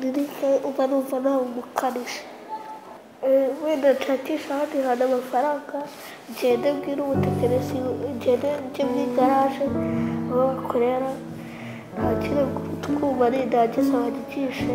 ririke uba numva nawe umukanishi wenda nshakisha ahandi hantu amafaranga ngende mbwira umutekinisi ngende njye mu igaraje aho bakorera ntakire utwuma nindangiza banyigishe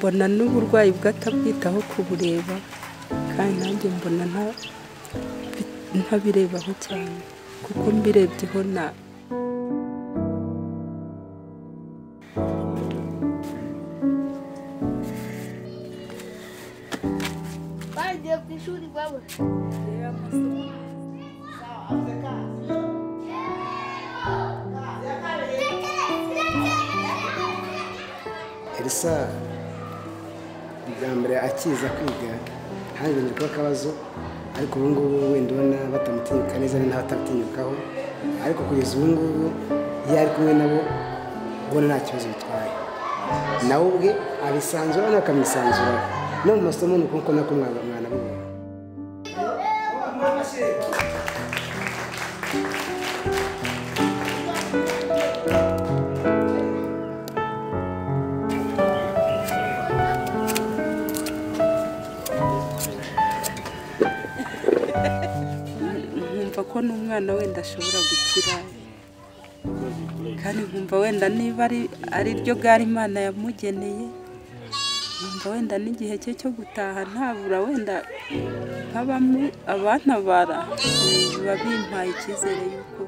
mbona n'uburwayi bwe atabwitaho kubureba kandi nanjye mbona nta- ntabirebaho cyane kuko mbirebyeho na. Bagiye ku ishuri baba elisa. Bwa mbere akiza kwiga ntibintu kuba akabazo ariko ubu ngubu wenda ubona batamutinyuka neza ni ntabatabitinyukaho ariko kugeza ubu ngubu iyo ari kumwe nabo ubona nta kibazo bitwaye. Nawe ubwe abisanzura nawe akamwisanzuraho no mu masomo ni uko nako mwana mwana bibona nkumva ko n'umwana wenda ashobora gukira. Kandi nkumva wenda niba ari ari ryo gare imana yamugeneye nkumva wenda n'igihe cye cyo gutaha ntabura wenda nk'abamu abantabara biba bimpaye icyizere yuko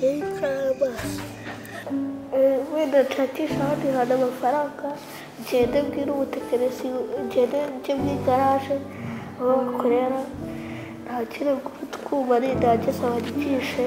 y'incamanza eh, wenda nshakisha hantu amafaranga ngende mbwire umutekinisiye ngende njye mu igaraje aho bakorera ntakire utwuma nindangiza banyigishe